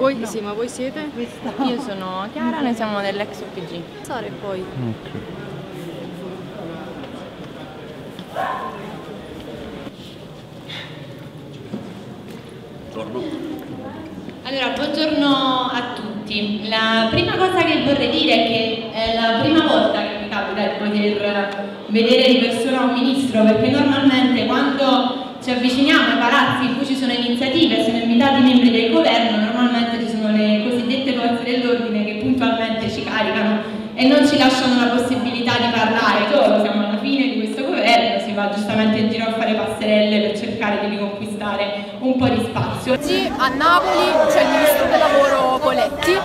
Voi sì, ma voi siete? Io sono Chiara, noi siamo dell'ex UPG. Sare poi. Allora, buongiorno a tutti. La prima cosa che vorrei dire è che è la prima volta che mi capita di poter vedere di persona un ministro, perché normalmente quando ci avviciniamo ai palazzi in cui ci sono iniziative e sono invitati membri del governo, e non ci lasciano la possibilità di parlare. Solo siamo alla fine di questo governo, si va giustamente in giro a fare passerelle per cercare di riconquistare un po' di spazio. Oggi a Napoli c'è il ministro del lavoro Poletti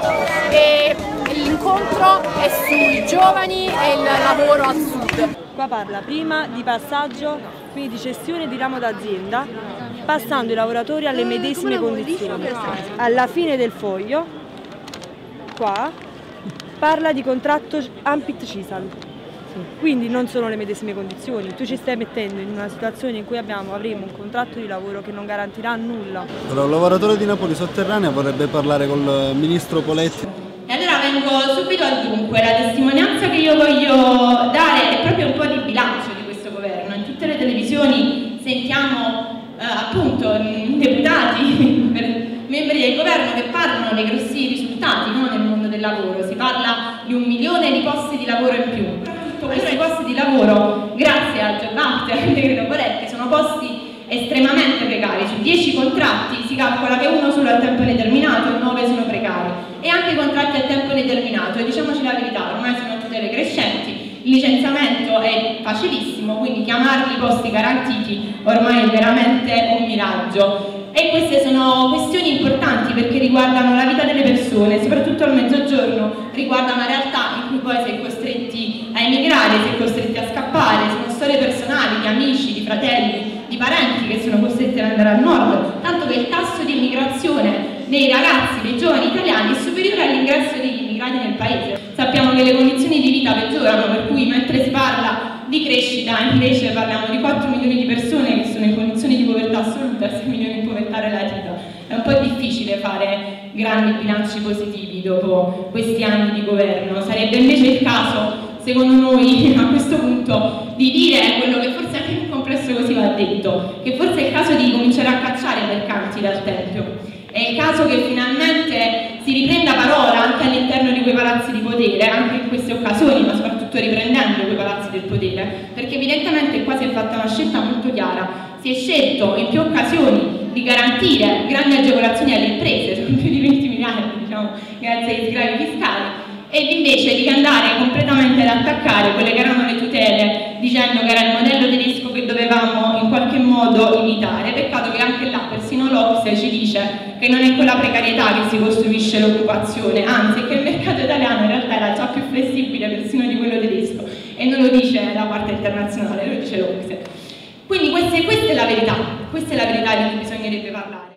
e l'incontro è sui giovani e il lavoro al sud. Qua parla prima di passaggio, quindi di cessione di ramo d'azienda, passando i lavoratori alle medesime condizioni. Alla fine del foglio, qua, parla di contratto Ampit Cisal. Quindi non sono le medesime condizioni, tu ci stai mettendo in una situazione in cui abbiamo, avremo un contratto di lavoro che non garantirà nulla. Allora, un lavoratore di Napoli sotterranea vorrebbe parlare col ministro Poletti. E allora vengo subito al dunque, la testimonianza che io voglio dare è proprio un po' di bilancio di questo governo. In tutte le televisioni sentiamo eh, appunto deputati, membri del governo che parlano dei grossi risultati no, mondo del lavoro, si parla di un milione di posti di lavoro in più. Questi posti di lavoro, grazie a Giornate e al decreto Poletti, sono posti estremamente precari, su 10 contratti si calcola che uno solo a tempo indeterminato e 9 sono precari. E anche i contratti a tempo indeterminato e diciamoci la verità, ormai sono tutele crescenti, il licenziamento è facilissimo, quindi chiamarli posti garantiti ormai è veramente un miraggio queste sono questioni importanti perché riguardano la vita delle persone, soprattutto al mezzogiorno, riguarda una realtà in cui poi si è costretti a emigrare, si è costretti a scappare, sono storie personali di amici, di fratelli, di parenti che sono costretti ad andare al nord, tanto che il tasso di immigrazione dei ragazzi, dei giovani italiani è superiore all'ingresso degli immigrati nel paese. Sappiamo che le condizioni di vita peggiorano, per cui mentre si parla di crescita invece parliamo di 4 milioni di persone che sono in condizioni di povertà assoluta e 6 milioni in po' difficile fare grandi bilanci positivi dopo questi anni di governo. Sarebbe invece il caso secondo noi a questo punto di dire quello che forse anche un complesso così va detto, che forse è il caso di cominciare a cacciare i mercanti dal Tempio. È il caso che finalmente si riprenda parola anche all'interno di quei palazzi di potere, anche in queste occasioni, ma soprattutto riprendendo quei palazzi del potere, perché evidentemente qua si è fatta una scelta molto chiara. Si è scelto in più occasioni di garantire grandi agevolazioni alle imprese, sono più di 20 miliardi diciamo, grazie agli sgravi fiscali, ed invece di andare completamente ad attaccare quelle che erano le tutele dicendo che era il modello tedesco che dovevamo in qualche modo imitare. Peccato che anche là persino l'Ocse ci dice che non è con la precarietà che si costruisce l'occupazione, anzi che il mercato italiano in realtà era già più flessibile persino di quello tedesco e non lo dice la parte internazionale, lo dice l'Ocse. Quindi questa, questa è la verità, questa è la verità di cui bisognerebbe parlare.